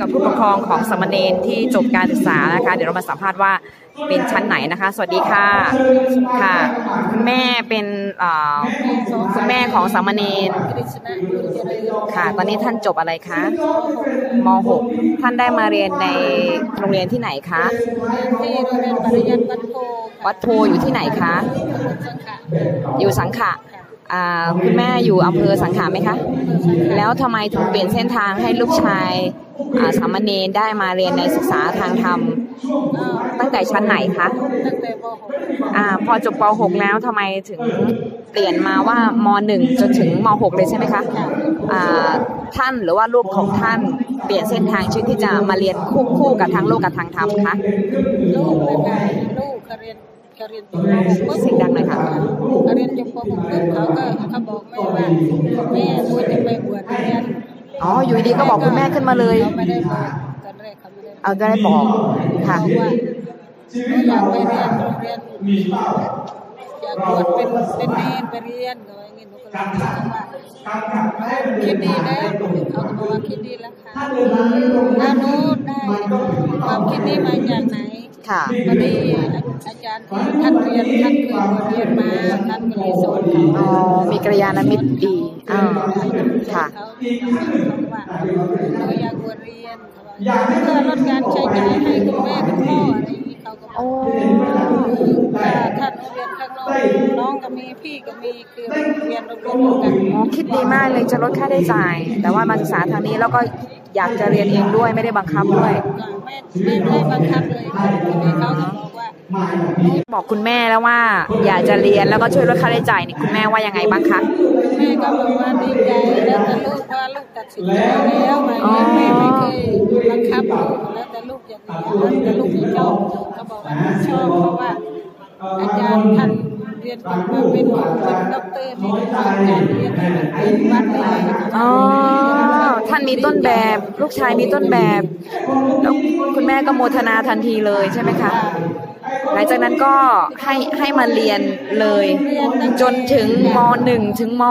กับผู้ปกครองของสามเณรที่จบการศึกษานะคะ เดี๋ยวเรามาสัมภาษณ์ว่าเป็นชั้นไหนนะคะ สวัสดีค่ะค่ะ คุณแม่เป็นเอ่อคุณแม่ของสามเณรกฤษณะบุญเจริญค่ะ ตอนนี้ท่านจบอะไรคะม .6 ท่านได้มาเรียนในโรงเรียนที่ไหนคะที่โรงเรียนปริยัติวัดโพวัดโพอยู่ที่ไหนคะตำบลสังขะอยู่สังขะอ่า คุณแม่อยู่อำเภอสังขะไหมคะ แล้วทำไมถึงเปลี่ยนเส้นทางให้ลูกชายอ่าสามเณรได้มาเรียนในศึกษาทางธรรมก็ตั้งแต่ชั้นไหนคะตั้งแต่ปอ่าพอจบป .6 แล้วทำไมถึงเปลี่ยนมาว่าม 1 จนถึงม .6 เลยใช่ไหมคะอ่าท่านหรือว่าลูกของท่านเปลี่ยนเส้นทางชีวิตที่จะมาเรียนคู่คู่กับทางโลกกับทางธรรมคะ .6 ลูกเลยค่ะลูกเขาเรียน เขาเรียนจบป .6 ปุ๊บเสียงดังหน่อยค่ะเขาเรียนจบป .6 ปุ๊บเขาก็เขาบอกแม่ว่าแม่ควรจะไปบวชเรียนอ๋ออยู่ดีๆก็บอกคุณแม่ขึ้นมาเลยเขาไม่ได้บอกตอนแรกเขาไม่ได้บอกเอาได้บอกค่ะ บอกว่าเขาอยากไปเรียนโรงเรียนอยากบวชเป็นเป็นเนรไปเรียนเขาว่าอย่างงี้หนูก็เลยบอกว่าคิดดีแล้วเขาก็บอกว่าคิดดีแล้วค่ะแล้วหนูได้ความคิดนี้มาจากไหน ค่ะ พอดีอาจารย์ที่ท่านเรียนท่านเคยเรียนมาท่านก็เลยสอนเขาอ๋อมีกัลยาณมิตรดีอ่าค่ะ เขาว่าเราอยากบวชเรียนเขาว่าเพื่อลดการใช้จ่ายให้คุณแม่คุณพ่ออะไรอย่างนี้เขาก็บโอ้ อกถ้าท่านเรียนข้างนอกน้องก็มีพี่ก็มีคือเรียนโรงเรียนเดียวกัน อ๋อคิดดีมากเลยจะลดค่าใช้จ่าย แต่ว่ามาศึกษาทางนี้แล้วก็ อยากจะเรียนเองด้วยไม่ได้บังคับด้วยก็ไม่ไม่ได้บังคับเลยทีนี้เขาก็บอกว่าบอกคุณแม่แล้วว่า อยากจะเรียนแล้วก็ช่วยลดค่าใช้จ่ายนี่คุณแม่ว่ายังไงบ้างคะแม่ก็บอกว่าดีใจแล้วแต่ลูกว่าลูกตัดสินใจแล้วแม่แม่ไม่เคยบังคับลูกแล้วแต่ลูกอยากเรียนแล้วแต่ลูกไม่ชอบก็บอกว่าชอบเพราะว่าอาจารย์ท่านเรียนจบมาเป็นเป็นด็อกเตอร์นี่การเรียนเป็นวัดเลยอ๋อ ท่านมีต้นแบบ ลูกชายมีต้นแบบแล้วคุณแม่ก็โมทนาทันทีเลยใช่ไหมคะหลังจากนั้นก็ให้ให้มาเรียนเลย จนถึงม .1 ถึงม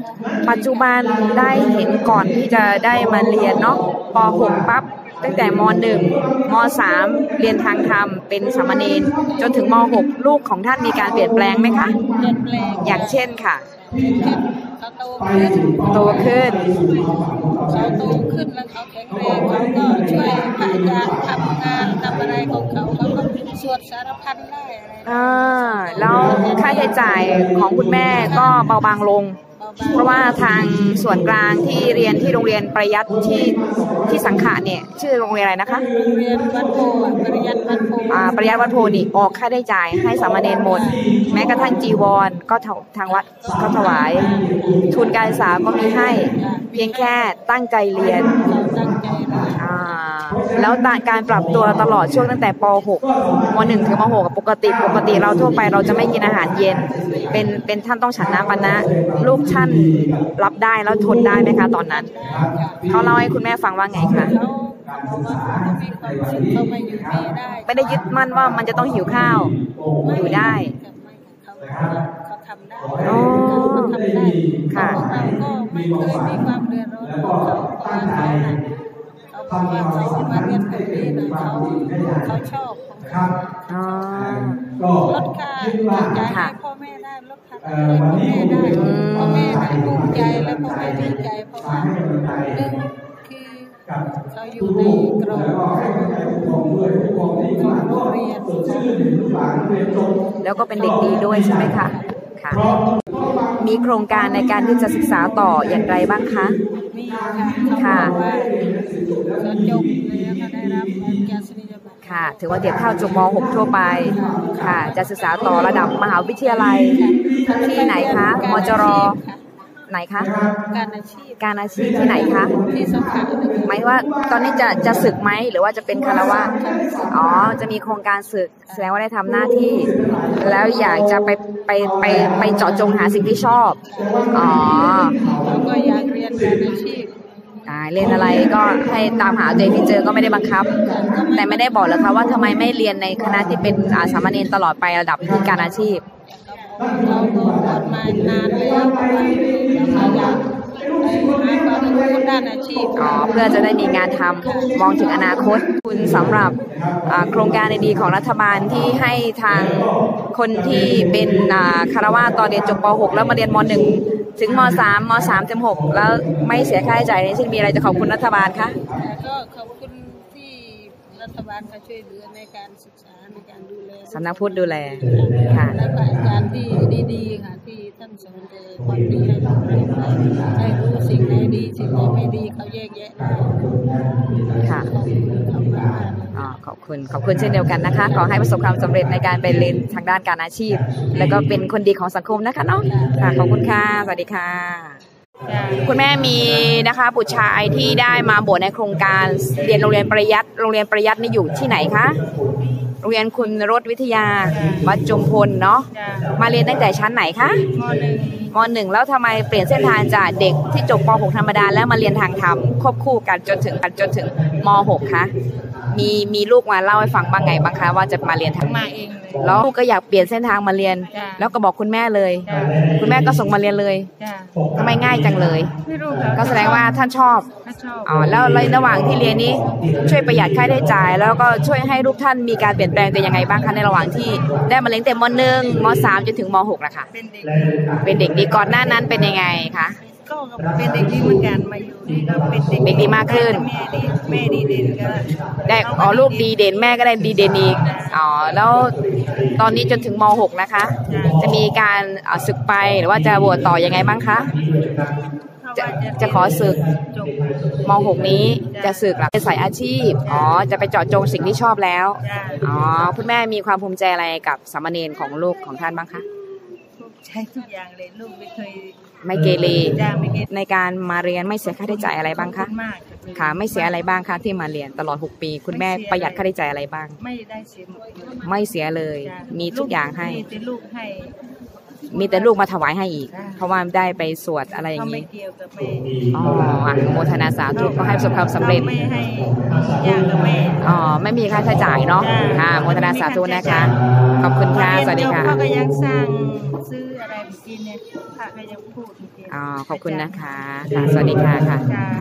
.6 ปัจจุบันได้เห็นก่อนที่จะได้มาเรียนเนาะป .6 ปั๊บ ตั้งแต่ม .1 ม .3 เรียนทางธรรมเป็นสามเณรจนถึงม .6 ลูกของท่านมีการเปลี่ยนแปลงไหมคะเปลี่ยนแปลงอย่างเช่นค่ะเขาโตขึ้นโตขึ้นเขาโตขึ้นแล้วเขาแข็งแรงเขาก็ช่วยพระอาจารย์ทำงานทำอะไรของเขาเขาก็สวดสารพันได้อะไรอ่าแล้วค่าใช้จ่ายของคุณแม่ก็เบาบางลง เพราะว่าทางส่วนกลางที่เรียนที่โรงเรียนประยัดที่ที่สังขะเนี่ย ชื่อโรงเรียนอะไรนะคะโรงเรียนวัดโพอะปริยัติวัดโพอ่าประยัดวัดโพนี่ออกค่าใช้จ่ายให้สามเณรหมด แม้กระทั่งจีวรก็ทางทางวัดเขาถวาย ทุนการศึกษาก็มีให้ เพียงแค่ตั้งใจเรียน แล้วการปรับตัวตลอดช่วงตั้งแต่ป .6 ม .1 ถึงม .6 กับปกติปกติเราทั่วไปเราจะไม่กินอาหารเย็น เป็นเป็นท่านต้องฉันน้ำปานะ ลูกท่านรับได้แล้วทนได้ไหมคะตอนนั้นเขาเล่าให้คุณแม่ฟังว่าไงคะเขาเขาบอกว่าเขามีความสุขเขาไม่อยู่นี่ได้ไม่ได้ยึดมั่นว่ามันจะต้องหิวข้าวอยู่ได้เขาเขาทำได้อ๋อเขาทำได้ค่ะพวกเราก็ไม่เคยมีความเดือดร้อน เขาบอกว่าเขามาเรียนตรงนี้นะเขาเขาชอบของเขาอ๋อลดค่าใช้จ่ายให้พ่อแม่ได้ลดค่าใช้จ่ายให้พ่อแม่ได้พ่อแม่ได้ภูมิใจและพ่อแม่ดีใจเพราะว่าหนึ่งคือเขาอยู่ในกรอบของโรงเรียนแล้วก็เป็นเด็กดีด้วยใช่ไหมคะค่ะ มีโครงการในการที่จะศึกษาต่ออย่างไรบ้างคะ มีค่ะเขาบอกว่าเขาจบแล้วก็ได้รับปริญญานียบัตรค่ะ ถือว่าเทียบเท่าจบม .6 ทั่วไป ค่ะ จะศึกษาต่อระดับมหาวิทยาลัยที่ไหนคะ มจร ไหนคะ การอาชีพ การอาชีพที่ไหนคะ ที่สาขาเลยหมายว่าตอนนี้จะจะศึกไหมหรือว่าจะเป็นคารวะอ๋อ จะมีโครงการศึกแสดงว่าได้ทำหน้าที่ แล้วอยากจะไปไปไปไปเจาะจงหาสิ่งที่ชอบ อ๋อเขาก็อยากเรียนการอาชีพอ่าเรียนอะไรก็ให้ตามหาตัวเองที่เจอก็ไม่ได้บังคับ แต่ไม่ได้บอกเลยค่ะว่าทำไมไม่เรียนในคณะที่เป็นอาสามเณรตลอดไประดับที่การอาชีพเขาบอกเขาบวชมานานแล้ว ด้านอาชีพอ๋อเพื่อจะได้มีงานทำมองถึงอนาคตคุณสำหรับอ่าโครงการดีๆของรัฐบาลที่ให้ทางคนที่เป็นอ่าคารวาสตอนเรียนจบป .6 แล้วมาเรียนม .1 ถึงม .3 ม .3 ถึง6แล้วไม่เสียค่าใช้จ่ายในสิ้นมีอะไรจะขอบคุณรัฐบาลคะก็ขอบคุณที่รัฐบาลเขาช่วยเหลือในการศึกษาในการดูแลสำนักพุทธดูแลค่ะ และผ่าน สอนแต่ความดีให้ลูกให้รู้สิ่งไหนดีสิ่งไหนไม่ดีเขาแยกแยะได้ค่ะขอบคุณขอบคุณมากเลยอ๋อขอบคุณขอบคุณเช่นเดียวกันนะคะ ขอให้ประสบความสำเร็จในการไปเรียนทางด้านการอาชีพ แล้วก็เป็นคนดีของสังคมนะคะเนาะค่ะขอบคุณค่ะสวัสดีค่ะ คุณแม่มีนะคะบุตรชายที่ได้มาบวชในโครงการเรียนโรงเรียนประยัดโรงเรียนประยัดนี่อยู่ที่ไหนคะ เรียนคุณรถวิทยาวัดจมพลเนาะจ้ะมาเรียนตั้งแต่ชั้นไหนคะมหนึ่งมหนึ่งแล้วทำไมเปลี่ยนเส้นทางจากเด็กที่จบป .6 ธรรมดาแล้วมาเรียนทางธรรมควบคู่กันจนถึงจนถึงม .6 คะ มีมีลูกมาเล่าให้ฟังบ้างไงบ้างคะว่าจะมาเรียนทางมาเองเลยแล้วลูกก็อยากเปลี่ยนเส้นทางมาเรียนจ้ะแล้วก็บอกคุณแม่เลยจ้ะคุณแม่ก็ส่งมาเรียนเลยจ้ะทำไมง่ายจังเลยไม่รู้ครับก็แสดงว่าท่านชอบถ้าชอบอ๋อแล้วในระหว่างที่เรียนนี้ช่วยประหยัดค่าใช้จ่าย แล้วก็ช่วยให้ลูกท่านมีการเปลี่ยนแปลงตัวยังไงบ้างคะในระหว่างที่ได้มาเรียนแต่มหนึ่งมสามจนถึงมหกนะคะเป็นเด็กเป็นเด็กดีก่อนหน้านั้นเป็นยังไงคะ ก็เป็นเด็กดีเหมือนกันมาอยู่นี่ก็เป็นเด็กเด็กดีมากขึ้น แม่ดีแม่ดีเด่นก็ได้อ๋อลูกดีเด่นแม่ก็ได้ดีเด่นอีกอ๋อแล้วตอนนี้จนถึงม .6 นะคะ จะมีการเอ่อศึกไปหรือว่าจะบวชต่อยังไงบ้างคะ จะจะขอศึกจบม .6 นี้จะศึกหลักเป็นสายอาชีพอ๋อจะไปเจาะจงสิ่งที่ชอบแล้วจ้าอ๋อคุณแม่มีความภูมิใจอะไรกับสามเณรของลูกของท่านบ้างคะ ใช้ทุกอย่างเลยลูกไม่เคย ไม่เกเรจ้าไม่เกในการมาเรียนไม่เสียค่าใช้จ่ายอะไรบ้างคะขอบณมากค่ะไม่เสียอะไรบ้างคะที่มาเรียนตลอด 6 ปี คุณแม่ประหยัดค่าใช้จ่ายอะไรบ้าง ไม่ได้เสียหมดเลยไม่เสียเลยจ้ะมีทุกอย่างให้ มีแต่ลูกให้ มีแต่ลูกมาถวายให้อีกจ้ะเพราะว่าได้ไปสวดอะไรอย่าเขางไม่นี้เกี่ยวกับแม่อ๋ออนุโมทนาสาธุก็ให้ประสบความสำเร็จไม่ให้ยากกับแม่อ๋อไม่มีค่าใช้จ่ายเนาะจ้ะค่ะโมทนาสาธุนะคะขอบคุณค่ะสวัสดีค่ะเรียนจบเขาก็ยังสร้างซื้อ อะไรเมื่อกี้เนี่ยพระก็ยังพูดเมื่อกี้อ๋อขอบคุณนะคะค่ะสวัสดีค่ะค่ะจ้า